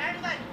and one.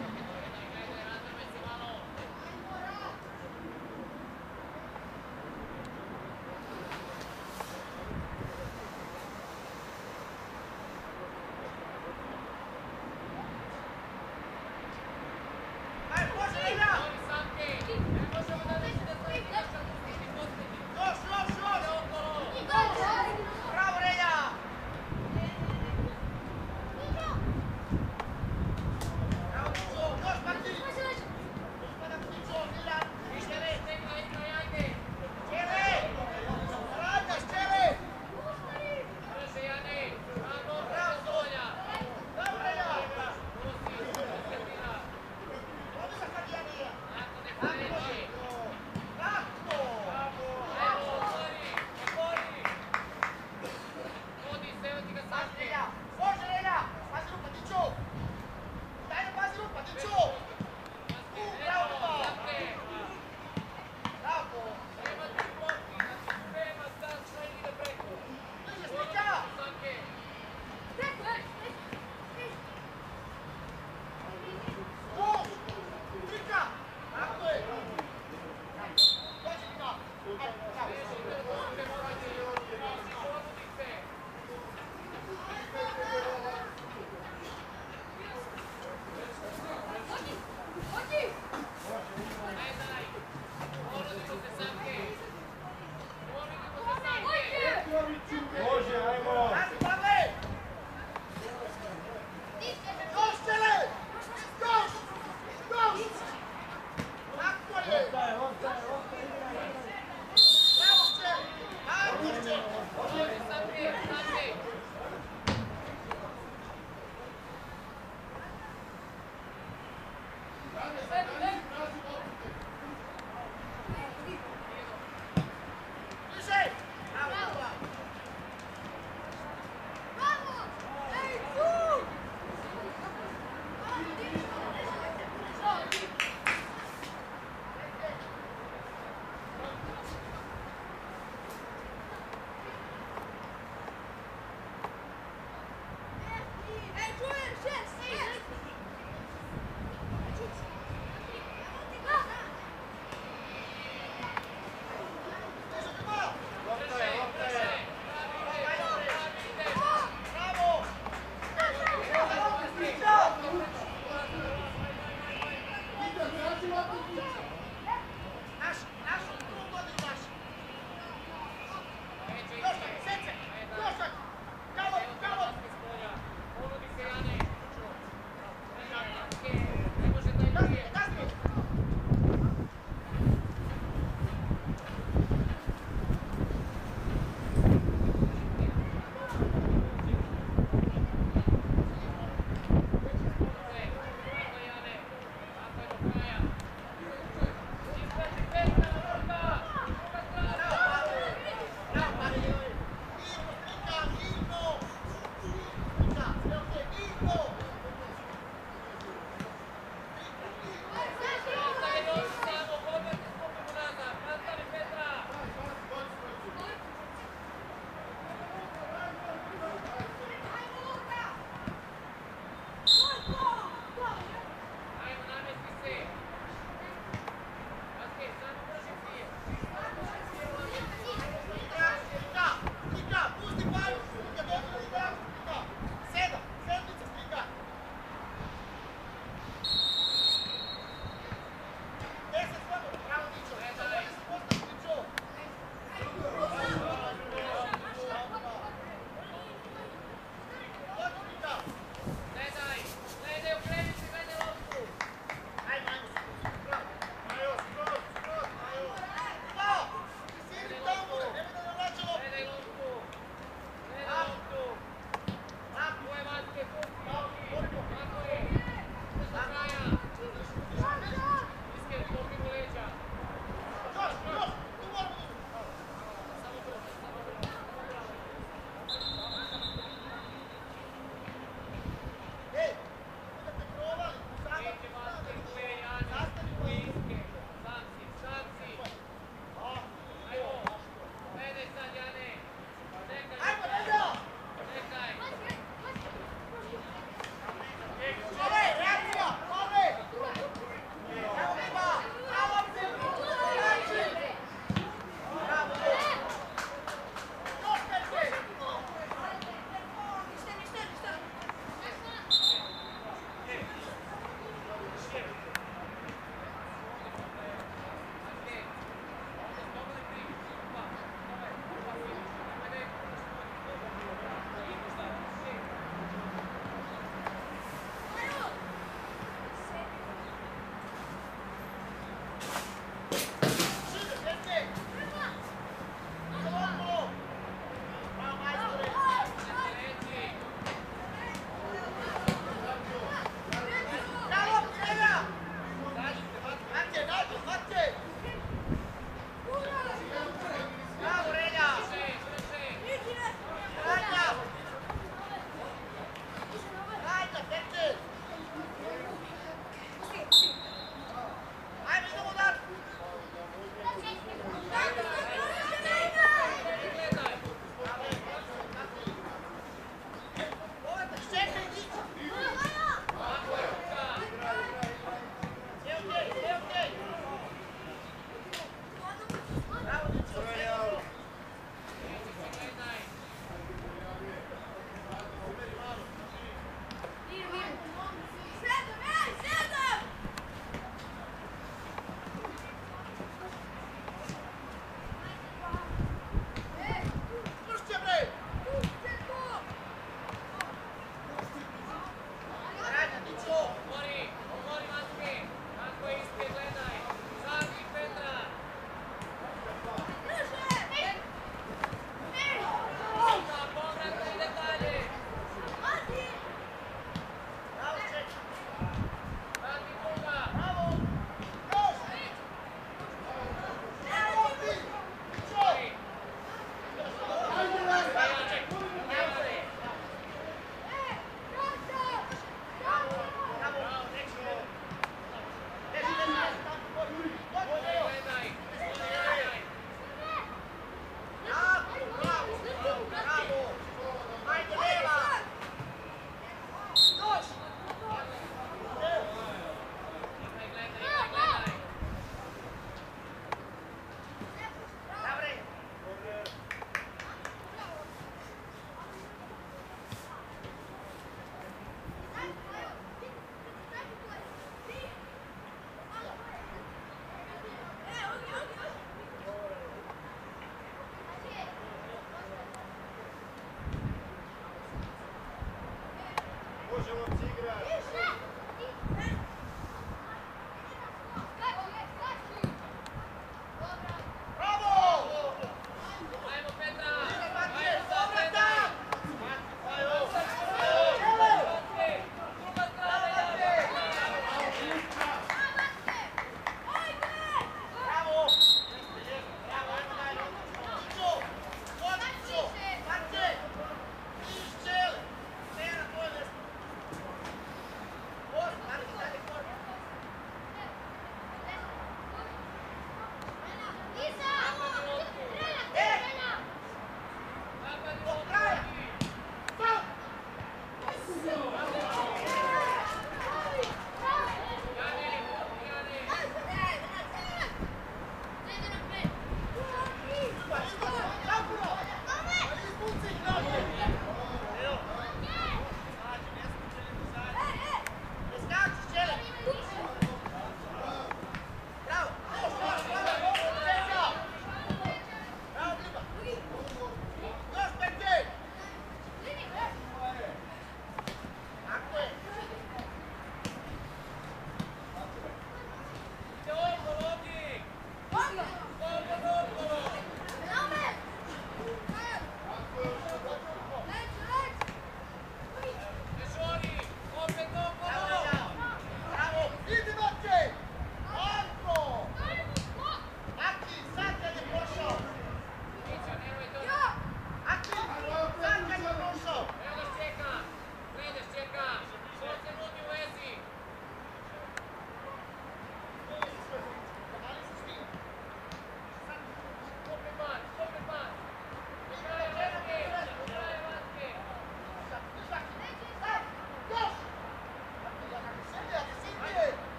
Yeah.